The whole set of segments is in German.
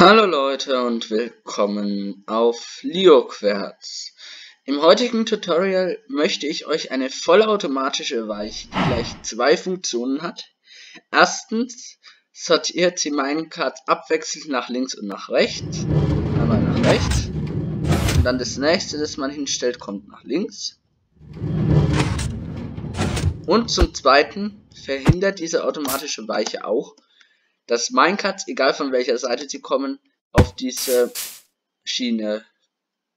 Hallo Leute und willkommen auf LeoQuerz. Im heutigen Tutorial möchte ich euch eine vollautomatische Weiche, die gleich zwei Funktionen hat. Erstens sortiert sie Minecart abwechselnd nach links und nach rechts. Einmal nach rechts. Und dann das nächste, das man hinstellt, kommt nach links. Und zum zweiten verhindert diese automatische Weiche auch, dass Minecarts, egal von welcher Seite sie kommen, auf diese Schiene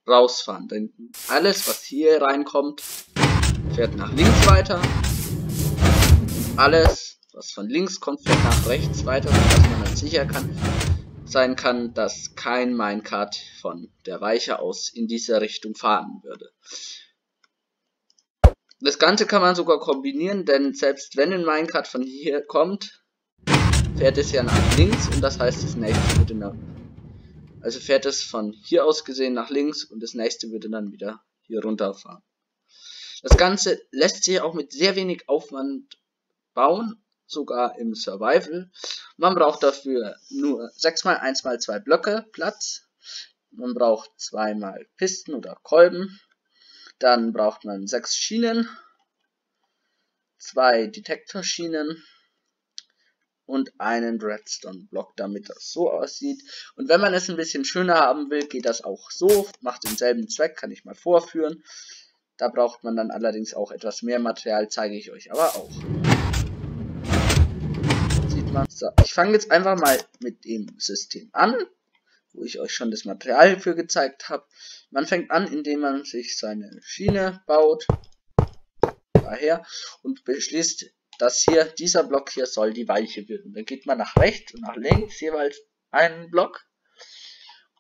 rausfahren. Denn alles, was hier reinkommt, fährt nach links weiter. Und alles, was von links kommt, fährt nach rechts weiter, sodass man dann sicher kann, sein kann, dass kein Minecart von der Weiche aus in diese Richtung fahren würde. Das Ganze kann man sogar kombinieren, denn selbst wenn ein Minecart von hier kommt, fährt es ja nach links und das heißt, das nächste würde nach. Also fährt es von hier aus gesehen nach links und das nächste würde dann wieder hier runterfahren. Das Ganze lässt sich auch mit sehr wenig Aufwand bauen, sogar im Survival. Man braucht dafür nur 6 mal 1 mal 2 Blöcke Platz. Man braucht zweimal Pisten oder Kolben. Dann braucht man 6 Schienen, zwei Detektorschienen, und einen Redstone-Block, damit das so aussieht. Und wenn man es ein bisschen schöner haben will, geht das auch so. Macht denselben Zweck, kann ich mal vorführen. Da braucht man dann allerdings auch etwas mehr Material, zeige ich euch aber auch. Sieht man. So, ich fange jetzt einfach mal mit dem System an, wo ich euch schon das Material für gezeigt habe. Man fängt an, indem man sich seine Schiene baut. Daher und beschließt das hier, dieser Block hier soll die Weiche bilden. Dann geht man nach rechts und nach links jeweils einen Block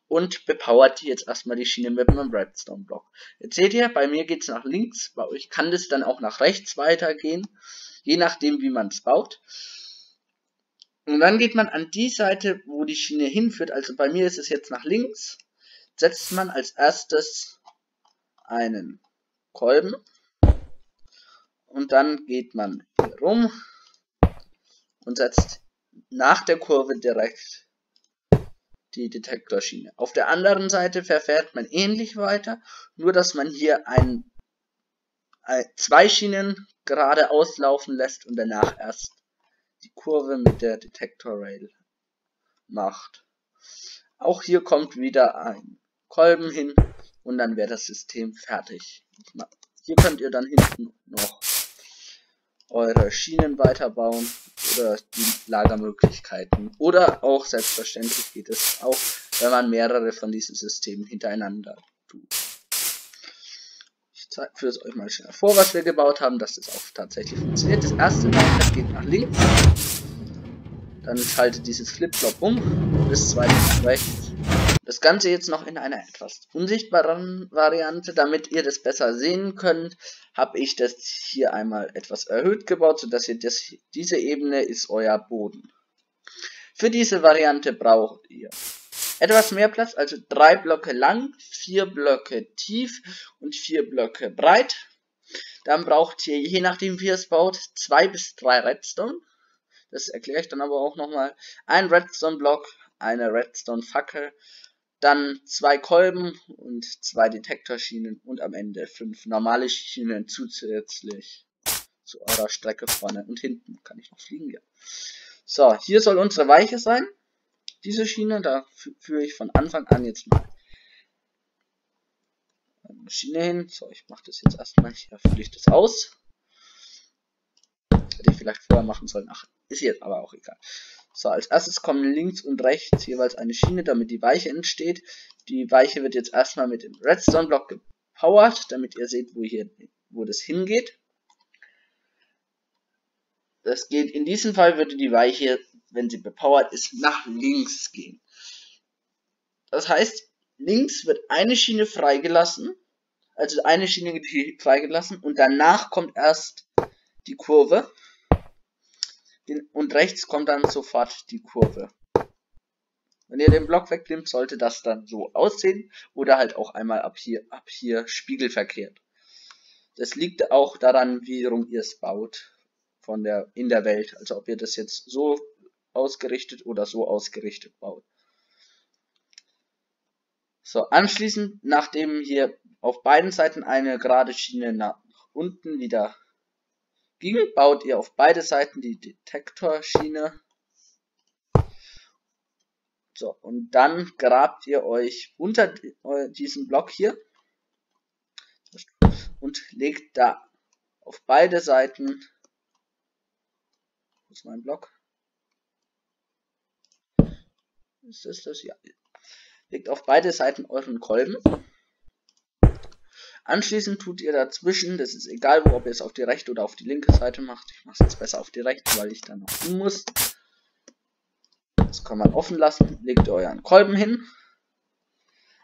und bepowert jetzt erstmal die Schiene mit einem Redstone-Block. Jetzt seht ihr, bei mir geht es nach links, bei euch kann das dann auch nach rechts weitergehen, je nachdem wie man es baut. Und dann geht man an die Seite, wo die Schiene hinführt, also bei mir ist es jetzt nach links, setzt man als erstes einen Kolben und dann geht man hier rum und setzt nach der Kurve direkt die Detektorschiene. Auf der anderen Seite verfährt man ähnlich weiter, nur dass man hier ein, ein, zwei Schienen gerade auslaufen lässt und danach erst die Kurve mit der Detektor Rail macht. Auch hier kommt wieder ein Kolben hin und dann wäre das System fertig. Hier könnt ihr dann hinten noch eure Schienen weiterbauen oder die Lagermöglichkeiten. Oder auch selbstverständlich geht es auch, wenn man mehrere von diesen Systemen hintereinander tut. Ich führe es euch mal schnell vor, was wir gebaut haben, dass das auch tatsächlich funktioniert. Das erste Lager geht nach links. Dann schaltet dieses Flip-Flop um. Das zweite nach rechts. Das Ganze jetzt noch in einer etwas unsichtbaren Variante, damit ihr das besser sehen könnt, habe ich das hier einmal etwas erhöht gebaut, sodass ihr das, diese Ebene ist euer Boden. Für diese Variante braucht ihr etwas mehr Platz, also drei Blöcke lang, vier Blöcke tief und vier Blöcke breit. Dann braucht ihr, je nachdem wie ihr es baut, zwei bis drei Redstone. Das erkläre ich dann aber auch nochmal. Ein Redstone-Block, eine Redstone-Fackel, dann zwei Kolben und zwei Detektorschienen und am Ende fünf normale Schienen zusätzlich zu eurer Strecke vorne und hinten. Kann ich noch fliegen? Ja. So, hier soll unsere Weiche sein. Diese Schiene, da führe ich von Anfang an jetzt mal eine Schiene hin. So, ich mache das jetzt erstmal. Hier fülle ich das aus. Hätte ich vielleicht vorher machen sollen. Ach, ist jetzt aber auch egal. So, als erstes kommen links und rechts jeweils eine Schiene, damit die Weiche entsteht. Die Weiche wird jetzt erstmal mit dem Redstone-Block gepowert, damit ihr seht, wo, hier, wo das hingeht. Das geht, in diesem Fall würde die Weiche, wenn sie bepowert ist, nach links gehen. Das heißt, links wird eine Schiene freigelassen, also eine Schiene freigelassen und danach kommt erst die Kurve und rechts kommt dann sofort die Kurve. Wenn ihr den Block wegnimmt, sollte das dann so aussehen oder halt auch einmal ab hier, ab hier spiegelverkehrt. Das liegt auch daran, wie rum ihr es baut von der, in der Welt. Also ob ihr das jetzt so ausgerichtet oder so ausgerichtet baut. So, anschließend, nachdem hier auf beiden Seiten eine gerade Schiene nach unten wieder ging, baut ihr auf beide Seiten die Detektorschiene. So, und dann grabt ihr euch unter diesem Block hier und legt da auf beide Seiten. Wo ist mein Block? Ist das das? Ja. Legt auf beide Seiten euren Kolben. Anschließend tut ihr dazwischen, das ist egal, ob ihr es auf die rechte oder auf die linke Seite macht. Ich mache es jetzt besser auf die rechte, weil ich dann noch um muss. Das kann man offen lassen. Legt ihr euren Kolben hin.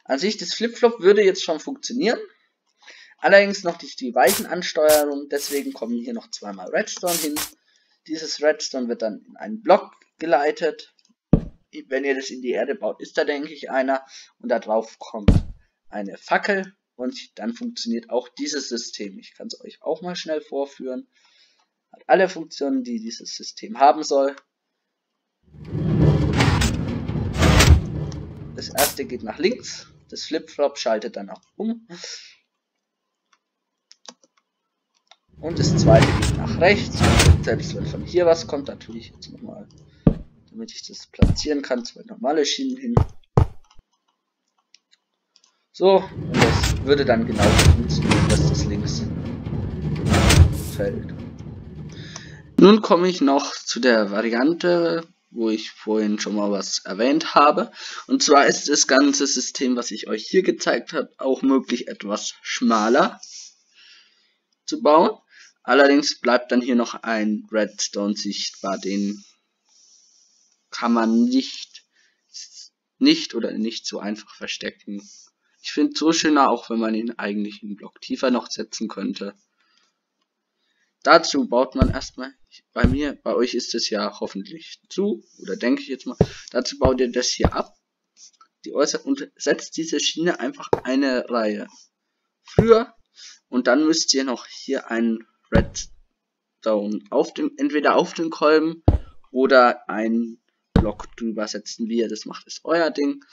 An sich, das Flipflop würde jetzt schon funktionieren. Allerdings noch nicht die Weichenansteuerung, deswegen kommen hier noch zweimal Redstone hin. Dieses Redstone wird dann in einen Block geleitet. Wenn ihr das in die Erde baut, ist da denke ich einer. Und da drauf kommt eine Fackel und dann funktioniert auch dieses System. Ich kann es euch auch mal schnell vorführen. Hat alle Funktionen, die dieses System haben soll. Das erste geht nach links, das Flip-Flop schaltet dann auch um. Und das zweite geht nach rechts. Selbst wenn von hier was kommt, natürlich jetzt nochmal, damit ich das platzieren kann, zwei normale Schienen hin. So, und das würde dann genau funktionieren, dass das links fällt. Nun komme ich noch zu der Variante, wo ich vorhin schon mal was erwähnt habe. Und zwar ist das ganze System, was ich euch hier gezeigt habe, auch möglich etwas schmaler zu bauen. Allerdings bleibt dann hier noch ein Redstone sichtbar, den kann man nicht, nicht oder nicht so einfach verstecken. Ich finde es so schöner, auch wenn man ihn eigentlich einen Block tiefer noch setzen könnte. Dazu baut man erstmal, bei mir, bei euch ist es ja hoffentlich zu, oder denke ich jetzt mal, dazu baut ihr das hier ab, die äußere, und setzt diese Schiene einfach eine Reihe früher, und dann müsst ihr noch hier einen Redstone auf dem, entweder auf den Kolben oder einen Block drüber setzen, wie ihr das macht, ist euer Ding.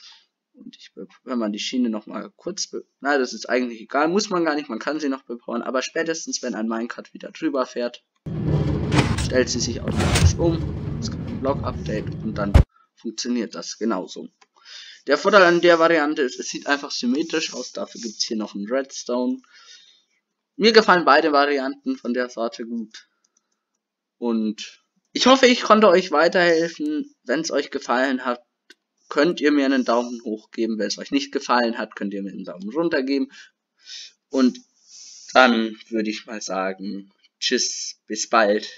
Und ich, wenn man die Schiene nochmal kurz, na, das ist eigentlich egal, muss man gar nicht, man kann sie noch bepowern, aber spätestens, wenn ein Minecart wieder drüber fährt, stellt sie sich automatisch um, es gibt ein Block-Update und dann funktioniert das genauso. Der Vorteil an der Variante ist, es sieht einfach symmetrisch aus, dafür gibt es hier noch einen Redstone, mir gefallen beide Varianten von der Sorte gut. Und ich hoffe, ich konnte euch weiterhelfen. Wenn es euch gefallen hat, könnt ihr mir einen Daumen hoch geben. Wenn es euch nicht gefallen hat, könnt ihr mir einen Daumen runter geben. Und dann würde ich mal sagen, tschüss, bis bald.